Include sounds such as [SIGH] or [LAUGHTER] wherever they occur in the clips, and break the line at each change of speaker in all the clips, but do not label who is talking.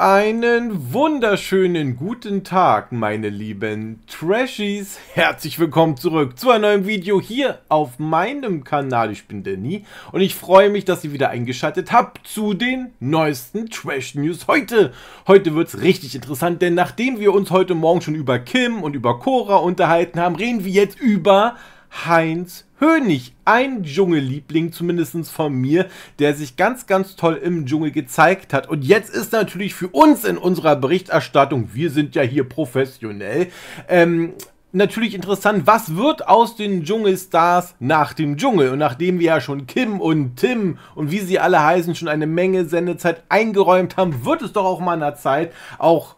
Einen wunderschönen guten Tag, meine lieben Trashies. Herzlich willkommen zurück zu einem neuen Video hier auf meinem Kanal. Ich bin Danny und ich freue mich, dass ihr wieder eingeschaltet habt zu den neuesten Trash News heute. Heute wird es richtig interessant, denn nachdem wir uns heute Morgen schon über Kim und über Cora unterhalten haben, reden wir jetzt über Heinz Hönig, ein Dschungelliebling, zumindest von mir, der sich ganz, ganz toll im Dschungel gezeigt hat. Und jetzt ist natürlich für uns in unserer Berichterstattung, wir sind ja hier professionell, ähm, natürlich interessant, was wird aus den Dschungelstars nach dem Dschungel? Und nachdem wir ja schon Kim und Tim und wie sie alle heißen, schon eine Menge Sendezeit eingeräumt haben, wird es doch auch mal an der Zeit, auch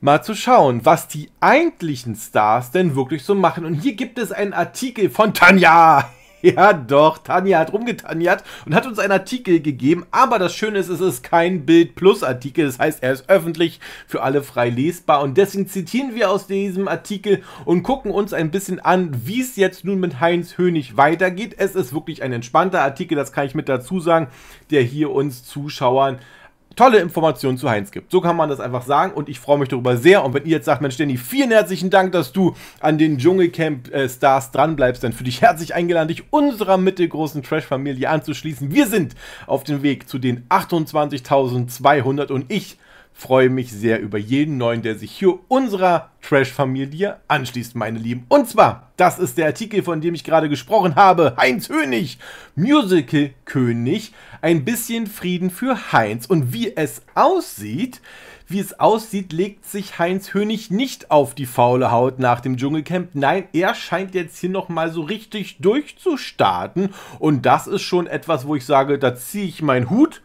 mal zu schauen, was die eigentlichen Stars denn wirklich so machen. Und hier gibt es einen Artikel von Tanja. [LAUGHS] Ja, doch, Tanja hat rumgetanjert und hat uns einen Artikel gegeben, aber das Schöne ist, es ist kein Bild Plus Artikel, das heißt, er ist öffentlich für alle frei lesbar und deswegen zitieren wir aus diesem Artikel und gucken uns ein bisschen an, wie es jetzt nun mit Heinz Hönig weitergeht. Es ist wirklich ein entspannter Artikel, das kann ich mit dazu sagen, der hier uns Zuschauern tolle Informationen zu Heinz gibt. So kann man das einfach sagen und ich freue mich darüber sehr. Und wenn ihr jetzt sagt, Mensch, Danny, vielen herzlichen Dank, dass du an den Dschungelcamp äh, Stars dranbleibst, dann für dich herzlich eingeladen, dich unserer mittelgroßen Trash-Familie anzuschließen. Wir sind auf dem Weg zu den 28.200 und ich freue mich sehr über jeden neuen, der sich hier unserer Trash-Familie anschließt, meine Lieben. Und zwar, das ist der Artikel, von dem ich gerade gesprochen habe. Heinz Hönig, Musical-König. Ein bisschen Frieden für Heinz. Und wie es aussieht, wie es aussieht, legt sich Heinz Hönig nicht auf die faule Haut nach dem Dschungelcamp. Nein, er scheint jetzt hier nochmal so richtig durchzustarten. Und das ist schon etwas, wo ich sage, da ziehe ich meinen Hut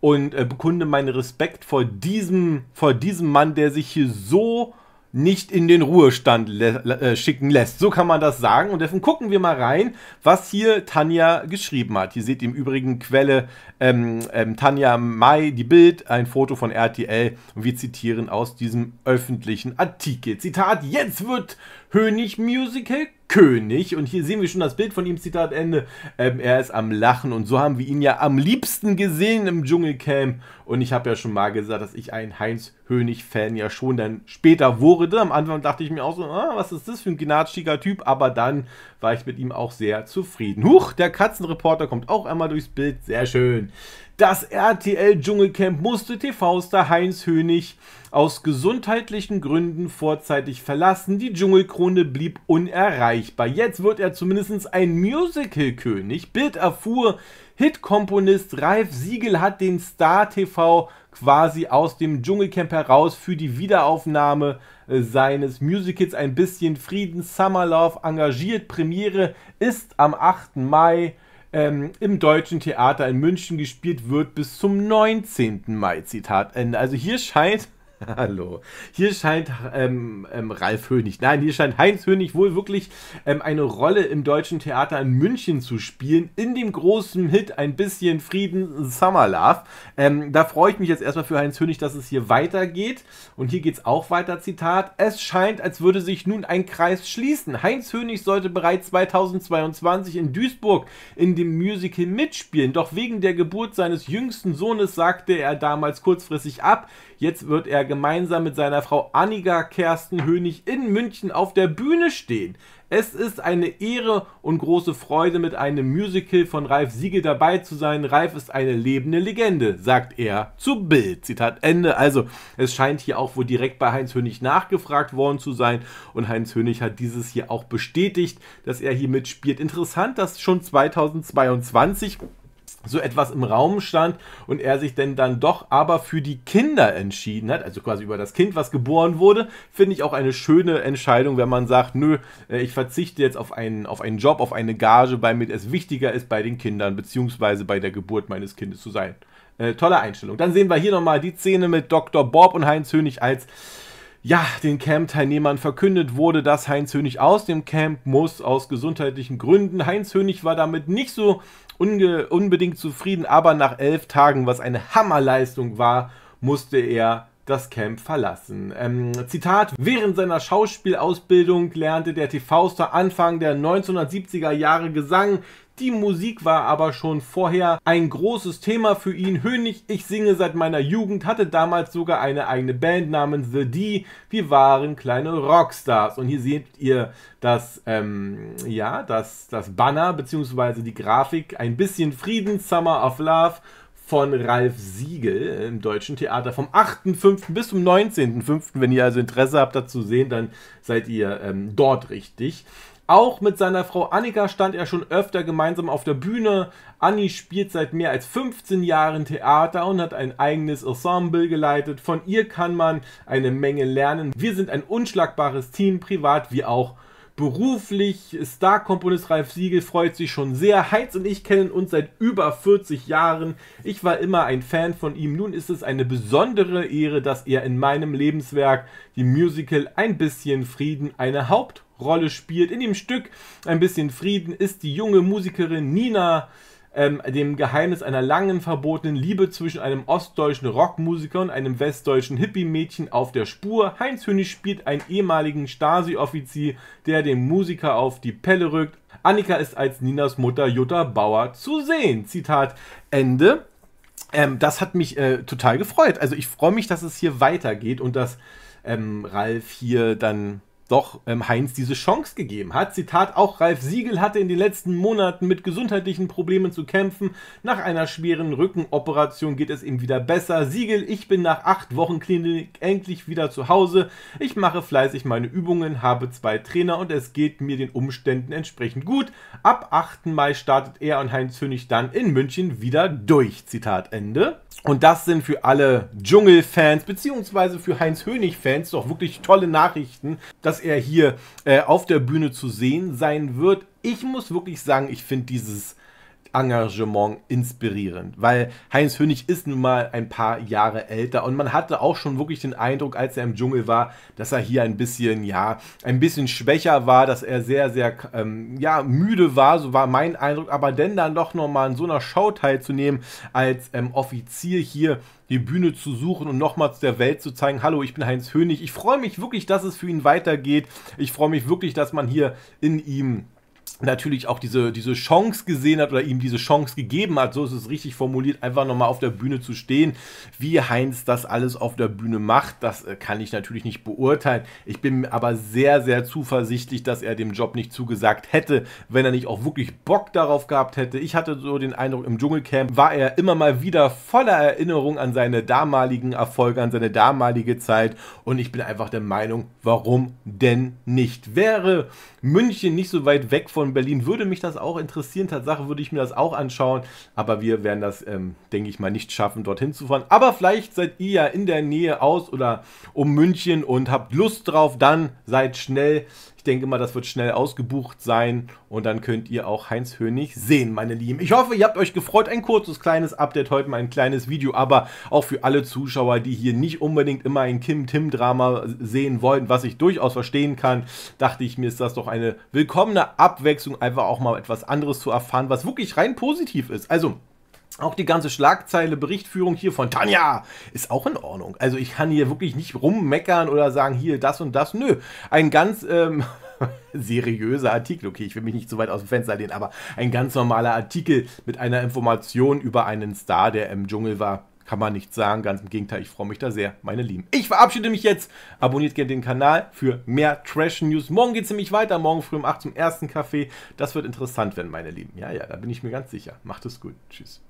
und äh, bekunde meinen Respekt vor diesem, vor diesem Mann, der sich hier so nicht in den Ruhestand äh, schicken lässt. So kann man das sagen. Und deswegen gucken wir mal rein, was hier Tanja geschrieben hat. Hier seht ihr im Übrigen Quelle ähm, ähm, Tanja Mai, die Bild, ein Foto von RTL. Und wir zitieren aus diesem öffentlichen Artikel. Zitat, jetzt wird Hönig Musical König. Und hier sehen wir schon das Bild von ihm, Zitat Ende. Ähm, er ist am Lachen und so haben wir ihn ja am liebsten gesehen im Dschungelcamp. Und ich habe ja schon mal gesagt, dass ich ein Heinz Hönig-Fan ja schon dann später wurde. Am Anfang dachte ich mir auch so, ah, was ist das für ein gnatschiger Typ? Aber dann war ich mit ihm auch sehr zufrieden. Huch, der Katzenreporter kommt auch einmal durchs Bild. Sehr schön. Das RTL Dschungelcamp musste TV-Star Heinz Hönig aus gesundheitlichen Gründen vorzeitig verlassen. Die Dschungelkrone blieb unerreichbar. Jetzt wird er zumindest ein Musical-König. Bild erfuhr, Hitkomponist Ralf Siegel hat den Star TV quasi aus dem Dschungelcamp heraus für die Wiederaufnahme äh, seines Musicals ein bisschen Frieden Summer Love engagiert. Premiere ist am 8. Mai ähm, im Deutschen Theater in München gespielt wird bis zum 19. Mai. Zitat Ende. Also hier scheint [LAUGHS] Hallo. Hier scheint ähm, ähm, Ralf Hönig, nein, hier scheint Heinz Hönig wohl wirklich ähm, eine Rolle im deutschen Theater in München zu spielen, in dem großen Hit Ein bisschen Frieden, Summer Love. Ähm, da freue ich mich jetzt erstmal für Heinz Hönig, dass es hier weitergeht. Und hier geht es auch weiter, Zitat. Es scheint, als würde sich nun ein Kreis schließen. Heinz Hönig sollte bereits 2022 in Duisburg in dem Musical mitspielen, doch wegen der Geburt seines jüngsten Sohnes sagte er damals kurzfristig ab. Jetzt wird er gemeinsam mit seiner Frau Annika Kersten Hönig in München auf der Bühne stehen. Es ist eine Ehre und große Freude, mit einem Musical von Ralf Siegel dabei zu sein. Ralf ist eine lebende Legende, sagt er zu Bild. Zitat Ende. Also, es scheint hier auch wohl direkt bei Heinz Hönig nachgefragt worden zu sein. Und Heinz Hönig hat dieses hier auch bestätigt, dass er hier mitspielt. Interessant, dass schon 2022 so etwas im Raum stand und er sich denn dann doch aber für die Kinder entschieden hat, also quasi über das Kind, was geboren wurde, finde ich auch eine schöne Entscheidung, wenn man sagt, nö, äh, ich verzichte jetzt auf einen, auf einen Job, auf eine Gage, weil mir es wichtiger ist, bei den Kindern beziehungsweise bei der Geburt meines Kindes zu sein. Äh, tolle Einstellung. Dann sehen wir hier nochmal die Szene mit Dr. Bob und Heinz Hönig als ja, den Camp-Teilnehmern verkündet wurde, dass Heinz Hönig aus dem Camp muss, aus gesundheitlichen Gründen. Heinz Hönig war damit nicht so unbedingt zufrieden, aber nach elf Tagen, was eine Hammerleistung war, musste er das Camp verlassen. Ähm, Zitat: Während seiner Schauspielausbildung lernte der TV-Star Anfang der 1970er Jahre Gesang, Die Musik war aber schon vorher ein großes Thema für ihn. Hönig, ich singe seit meiner Jugend, hatte damals sogar eine eigene Band namens The D. Wir waren kleine Rockstars. Und hier seht ihr das, ähm, ja, das, das Banner bzw. die Grafik. Ein bisschen Frieden, Summer of Love von Ralf Siegel im Deutschen Theater vom 8.5. bis zum 19.5. Wenn ihr also Interesse habt, das zu sehen, dann seid ihr ähm, dort richtig. Auch mit seiner Frau Annika stand er schon öfter gemeinsam auf der Bühne. Anni spielt seit mehr als 15 Jahren Theater und hat ein eigenes Ensemble geleitet. Von ihr kann man eine Menge lernen. Wir sind ein unschlagbares Team, privat wie auch beruflich. Star-Komponist Ralf Siegel freut sich schon sehr. Heinz und ich kennen uns seit über 40 Jahren. Ich war immer ein Fan von ihm. Nun ist es eine besondere Ehre, dass er in meinem Lebenswerk, die Musical Ein bisschen Frieden, eine Haupt Rolle spielt. In dem Stück Ein bisschen Frieden ist die junge Musikerin Nina ähm, dem Geheimnis einer langen verbotenen Liebe zwischen einem ostdeutschen Rockmusiker und einem westdeutschen Hippie-Mädchen auf der Spur. Heinz Hönig spielt einen ehemaligen Stasi-Offizier, der dem Musiker auf die Pelle rückt. Annika ist als Ninas Mutter Jutta Bauer zu sehen. Zitat Ende. Ähm, das hat mich äh, total gefreut. Also ich freue mich, dass es hier weitergeht und dass ähm, Ralf hier dann doch ähm, Heinz diese Chance gegeben hat. Zitat, auch Ralf Siegel hatte in den letzten Monaten mit gesundheitlichen Problemen zu kämpfen. Nach einer schweren Rückenoperation geht es ihm wieder besser. Siegel, ich bin nach acht Wochen Klinik endlich wieder zu Hause. Ich mache fleißig meine Übungen, habe zwei Trainer und es geht mir den Umständen entsprechend gut. Ab 8. Mai startet er und Heinz Hönig dann in München wieder durch. Zitat Ende. Und das sind für alle Dschungelfans beziehungsweise für Heinz Hönig-Fans doch wirklich tolle Nachrichten, dass er hier äh, auf der Bühne zu sehen sein wird. Ich muss wirklich sagen, ich finde dieses Engagement inspirierend, weil Heinz Hönig ist nun mal ein paar Jahre älter und man hatte auch schon wirklich den Eindruck, als er im Dschungel war, dass er hier ein bisschen, ja, ein bisschen schwächer war, dass er sehr, sehr, ähm, ja, müde war, so war mein Eindruck, aber denn dann doch nochmal an so einer Show teilzunehmen, als ähm, Offizier hier die Bühne zu suchen und nochmals der Welt zu zeigen, hallo, ich bin Heinz Hönig. Ich freue mich wirklich, dass es für ihn weitergeht. Ich freue mich wirklich, dass man hier in ihm natürlich auch diese, diese Chance gesehen hat oder ihm diese Chance gegeben hat, so ist es richtig formuliert, einfach nochmal auf der Bühne zu stehen. Wie Heinz das alles auf der Bühne macht, das äh, kann ich natürlich nicht beurteilen. Ich bin aber sehr, sehr zuversichtlich, dass er dem Job nicht zugesagt hätte, wenn er nicht auch wirklich Bock darauf gehabt hätte. Ich hatte so den Eindruck, im Dschungelcamp war er immer mal wieder voller Erinnerung an seine damaligen Erfolge, an seine damalige Zeit und ich bin einfach der Meinung, warum denn nicht? Wäre München nicht so weit weg von Berlin, würde mich das auch interessieren. Tatsache würde ich mir das auch anschauen. Aber wir werden das, ähm, denke ich mal, nicht schaffen, dorthin zu fahren. Aber vielleicht seid ihr ja in der Nähe aus oder um München und habt Lust drauf. Dann seid schnell denke mal, das wird schnell ausgebucht sein und dann könnt ihr auch Heinz Hönig sehen, meine Lieben. Ich hoffe, ihr habt euch gefreut. Ein kurzes, kleines Update heute mal ein kleines Video, aber auch für alle Zuschauer, die hier nicht unbedingt immer ein Kim-Tim-Drama sehen wollen, was ich durchaus verstehen kann, dachte ich mir, ist das doch eine willkommene Abwechslung, einfach auch mal etwas anderes zu erfahren, was wirklich rein positiv ist. Also, auch die ganze Schlagzeile, Berichtführung hier von Tanja ist auch in Ordnung. Also ich kann hier wirklich nicht rummeckern oder sagen, hier das und das. Nö, ein ganz ähm, [LAUGHS] seriöser Artikel. Okay, ich will mich nicht zu weit aus dem Fenster lehnen, aber ein ganz normaler Artikel mit einer Information über einen Star, der im Dschungel war. Kann man nicht sagen, ganz im Gegenteil, ich freue mich da sehr, meine Lieben. Ich verabschiede mich jetzt. Abonniert gerne den Kanal für mehr Trash-News. Morgen geht es nämlich weiter, morgen früh um 8 zum ersten Kaffee. Das wird interessant werden, meine Lieben. Ja, ja, da bin ich mir ganz sicher. Macht es gut. Tschüss.